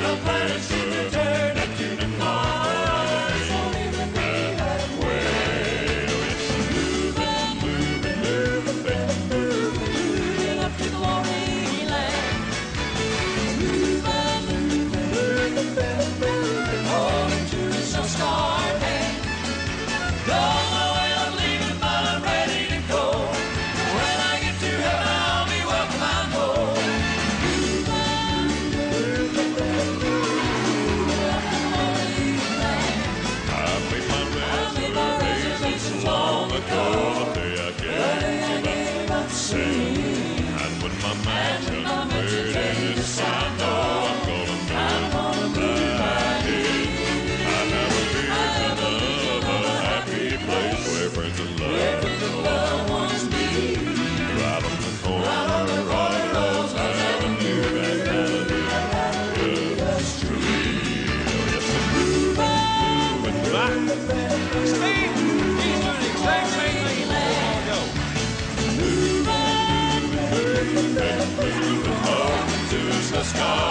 bird, she 今日出焼けば Bring you the love to the sky